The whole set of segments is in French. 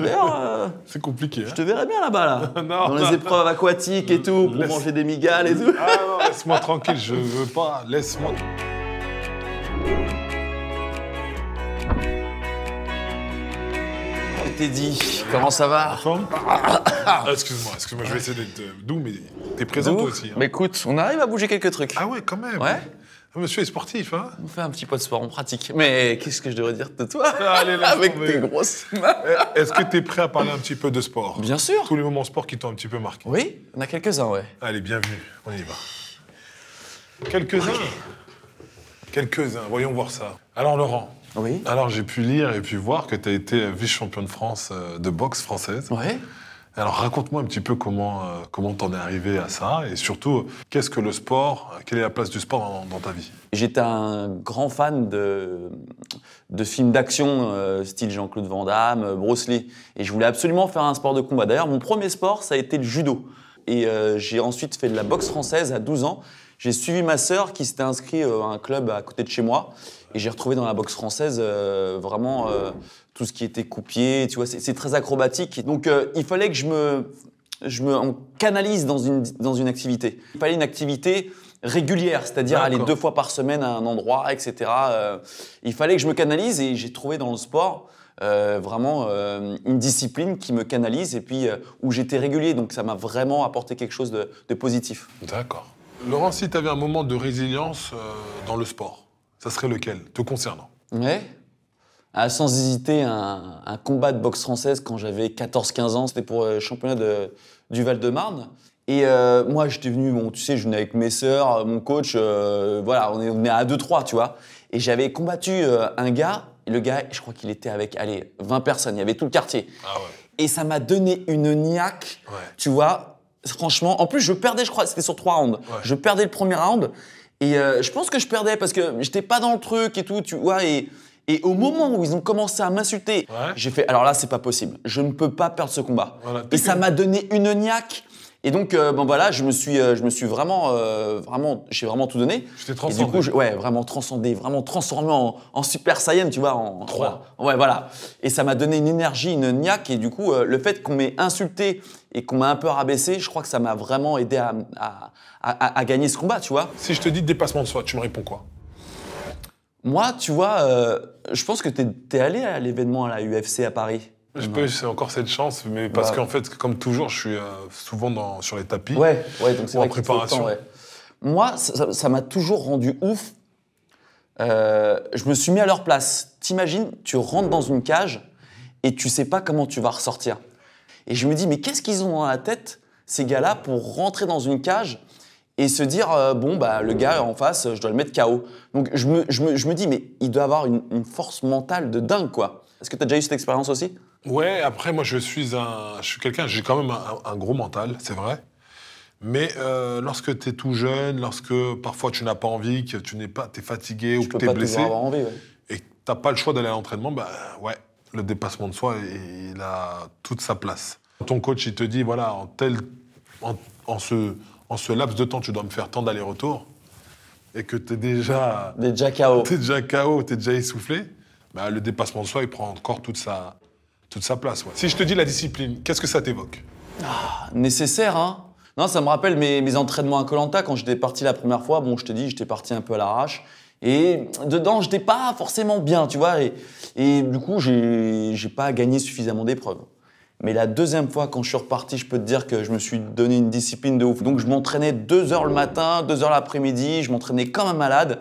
Euh, C'est compliqué. je Hein te verrais bien là-bas, là. Non, Dans non. les épreuves aquatiques et tout, pour Laisse- manger des migales et tout. Ah non, laisse-moi tranquille, je veux pas. Laisse-moi. Je t'ai dit, comment ça va Ah, excuse-moi, excuse-moi, je vais essayer d'être euh, doux, mais t'es présent toi aussi. hein. Mais écoute, on arrive à bouger quelques trucs. Ah ouais, quand même. Ouais. Ah, Monsieur est sportif, hein On fait un petit peu de sport, on pratique. Mais qu'est-ce que je devrais dire de toi Allez, laisse Avec tomber. tes grosses mains. Eh, Est-ce que t'es prêt à parler un petit peu de sport Bien sûr. Tous les moments sport qui t'ont un petit peu marqué. Oui, on a quelques-uns, ouais. Allez, bienvenue, on y va. Quelques-uns. Quelques-uns, voyons voir ça. Alors Laurent, Oui. alors j'ai pu lire et puis voir que tu as été vice-champion de France euh, de boxe française. Ouais. Alors raconte-moi un petit peu comment euh, comment t'en es arrivé à ça et surtout qu'est-ce que le sport, quelle est la place du sport dans, ta vie? J'étais un grand fan de, films d'action, euh, style Jean-Claude Van Damme, euh, Bruce. Et je voulais absolument faire un sport de combat. D'ailleurs, mon premier sport, ça a été le judo. Et euh, j'ai ensuite fait de la boxe française à 12 ans. J'ai suivi ma sœur qui s'était inscrite euh, à un club à côté de chez moi. Et j'ai retrouvé dans la boxe française euh, vraiment euh, tout ce qui était coupier. Tu vois, c'est très acrobatique. Donc, euh, il fallait que je me, je me on canalise dans une, dans une activité. Il fallait une activité régulière, c'est-à-dire aller deux fois par semaine à un endroit, etc. Il fallait que je me canalise et j'ai trouvé dans le sport euh, vraiment euh, une discipline qui me canalise et puis euh, où j'étais régulier. Donc ça m'a vraiment apporté quelque chose de, de positif. D'accord. Laurent, si tu avais un moment de résilience euh, dans le sport, ça serait lequel, te concernant? Ouais. Ah, sans hésiter, un, un combat de boxe française quand j'avais 14-15 ans, c'était pour le championnat de, du Val-de-Marne. Et euh, moi, j'étais venu, bon, tu sais, je venais avec mes sœurs, euh, mon coach, euh, voilà, on est, on est à 2-3, tu vois. Et j'avais combattu euh, un gars, et le gars, je crois qu'il était avec, allez, 20 personnes, il y avait tout le quartier. Ah ouais. Et ça m'a donné une niaque, Ouais. tu vois. Franchement, en plus, je perdais, je crois, c'était sur trois rounds. Ouais. Je perdais le premier round. Et euh, je pense que je perdais parce que j'étais pas dans le truc et tout, tu vois. Et, et au moment où ils ont commencé à m'insulter, Ouais. j'ai fait alors là, c'est pas possible. Je ne peux pas perdre ce combat. Voilà. Et ça m'a donné une niaque. Et donc, euh, bon voilà, je me suis, euh, je me suis vraiment, euh, vraiment, j'ai vraiment tout donné. Je t'ai Et du transcendé. coup, je- ouais, vraiment transcendé, vraiment transformé en, en Super Saiyan, tu vois. En, Trois. Ouais, voilà. Et ça m'a donné une énergie, une niaque. Et du coup, le fait qu'on m'ait insulté et qu'on m'a un peu rabaissé, je crois que ça m'a vraiment aidé à, à- à- à gagner ce combat, tu vois. Si je te dis dépassement de soi, tu me réponds quoi? Moi, tu vois, je pense que t'es es allé à l'événement à la UFC à Paris. Je peux, j'ai encore cette chance, mais parce Bah. qu'en fait, comme toujours, je suis euh, souvent dans, sur les tapis. Ouais, ouais, donc c'est en préparation. temps, ouais. Moi, ça m'a toujours rendu ouf. Euh, je me suis mis à leur place. T'imagines, tu rentres dans une cage et tu sais pas comment tu vas ressortir. Et je me dis, mais qu'est-ce qu'ils ont dans la tête, ces gars-là, pour rentrer dans une cage et se dire, euh, bon, bah, le gars en face, je dois le mettre KO. Donc je me, je me, je me dis, mais il doit avoir une, une force mentale de dingue, quoi. Est-ce que tu as déjà eu cette expérience aussi? Ouais, après, moi, je suis un. Je suis quelqu'un, j'ai quand même un, un gros mental, c'est vrai. Mais euh, lorsque tu es tout jeune, lorsque parfois tu n'as pas envie, que tu n'es pas, tu es fatigué ou que tu es blessé, toujours avoir envie, ouais. et que tu pas le choix d'aller à l'entraînement, bah ouais, le dépassement de soi, il a toute sa place. Ton coach, il te dit, voilà, en, tel, en, en ce, en ce laps de temps, tu dois me faire tant d'allers-retours, et que tu es déjà, Des déjà KO. t'es déjà KO, tu es déjà essoufflé, bah, le dépassement de soi, il prend encore toute sa, toute sa place. Si je te dis la discipline, qu'est-ce que ça t'évoque? Nécessaire, hein. Non, ça me rappelle mes, entraînements à Colanta quand j'étais parti la première fois. Bon, je te dis, j'étais parti un peu à l'arrache. Et dedans, j'étais pas forcément bien, tu vois. Et, et du coup, j'ai pas gagné suffisamment d'épreuves. Mais la deuxième fois, quand je suis reparti, je peux te dire que je me suis donné une discipline de ouf. Donc, je m'entraînais deux heures le matin, deux heures l'après-midi. Je m'entraînais comme un malade.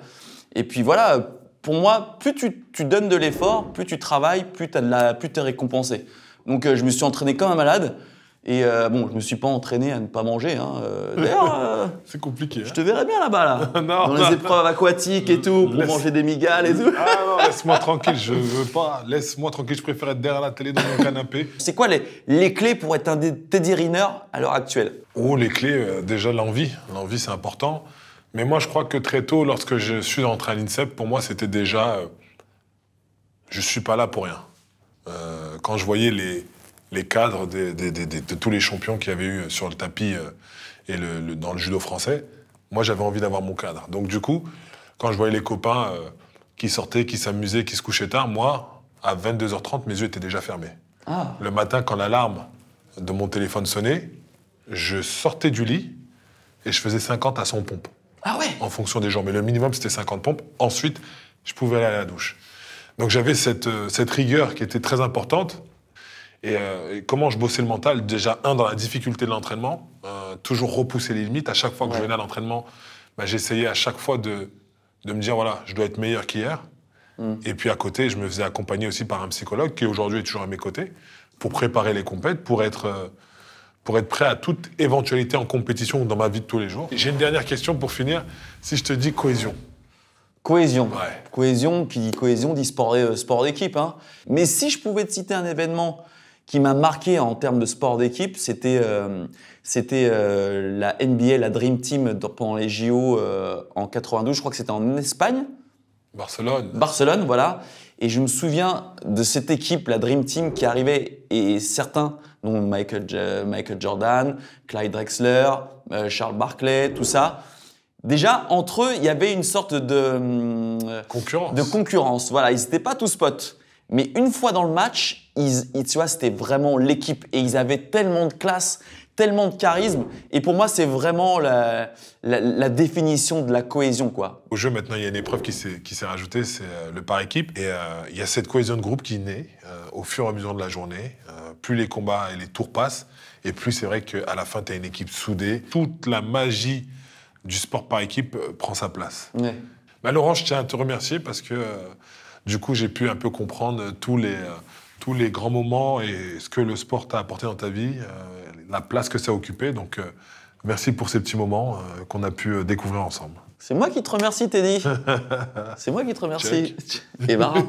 Et puis voilà, pour moi, plus tu, tu donnes de l'effort, plus tu travailles, plus tu es récompensé. Donc, euh, je me suis entraîné comme un malade. Et euh, bon, je me suis pas entraîné à ne pas manger. Hein. Euh, D'ailleurs, euh, C'est compliqué. je te verrais bien là-bas, là. Non, Dans les épreuves aquatiques et tout, pour Laisse- manger des migales et tout. Ah non, laisse-moi tranquille, je veux pas. Laisse-moi tranquille, je préfère être derrière la télé dans mon canapé. C'est quoi les, les clés pour être un Teddy Riner à l'heure actuelle? Oh, les clés, déjà l'envie. L'envie, c'est important. Mais moi, je crois que très tôt, lorsque je suis entré à l'INSEP, pour moi, c'était déjà. euh, je suis pas là pour rien. Euh, quand je voyais les, les cadres des- des- des- des- de tous les champions qu'il y avait eu sur le tapis euh, et le- le- dans le judo français, moi, j'avais envie d'avoir mon cadre. Donc, du coup, quand je voyais les copains qui sortaient, qui s'amusaient, qui se couchaient tard, moi, à 22h30, mes yeux étaient déjà fermés. Ah. Le matin, quand l'alarme de mon téléphone sonnait, je sortais du lit et je faisais 50 à 100 pompes Ah ouais en fonction des jours. Mais le minimum, c'était 50 pompes. Ensuite, je pouvais aller à la douche. Donc j'avais cette, euh, cette rigueur qui était très importante. Et, euh, et comment je bossais le mental? Déjà, un, dans la difficulté de l'entraînement, euh, toujours repousser les limites. À chaque fois que je venais à l'entraînement, bah, j'essayais à chaque fois de, de me dire, voilà, je dois être meilleur qu'hier. Mm. Et puis à côté, je me faisais accompagner aussi par un psychologue qui aujourd'hui est toujours à mes côtés pour préparer les compètes, pour être, euh, pour être prêt à toute éventualité en compétition ou dans ma vie de tous les jours. J'ai une dernière question pour finir. Si je te dis cohésion, Cohésion. Ouais. Cohésion, qui dit cohésion, dit sport, euh, sport d'équipe. hein. Mais si je pouvais te citer un événement qui m'a marqué en termes de sport d'équipe, c'était euh, c'était euh, la NBA, la Dream Team pendant les JO euh, en 92. Je crois que c'était en Espagne, Barcelone, Barcelone, voilà. Et je me souviens de cette équipe, la Dream Team, qui arrivait et certains, dont Michael, J- Michael Jordan, Clyde Drexler, euh, Charles Barkley, tout ça. Déjà, entre eux, il y avait une sorte de, hum, concurrence. de concurrence. Voilà, ils n'étaient pas tous potes. Mais une fois dans le match, ils, ils- tu vois, c'était vraiment l'équipe. Et ils avaient tellement de classe, tellement de charisme. Et pour moi, c'est vraiment la, la- la définition de la cohésion, quoi. Au jeu, maintenant, il y a une épreuve qui s'est rajoutée, c'est euh, le par équipe. Et euh, il y a cette cohésion de groupe qui naît euh, au fur et à mesure de la journée. Euh, plus les combats et les tours passent, et plus c'est vrai qu'à la fin, tu as une équipe soudée. Toute la magie du sport par équipe prend sa place. Ouais. Bah, Laurent, je tiens à te remercier parce que du coup, j'ai pu un peu comprendre tous les, tous les grands moments et ce que le sport t'a apporté dans ta vie, euh, la place que ça a occupé. Donc, euh, merci pour ces petits moments euh, qu'on a pu découvrir ensemble. C'est moi qui te remercie, Teddy. c'est moi qui te remercie. C'est marrant.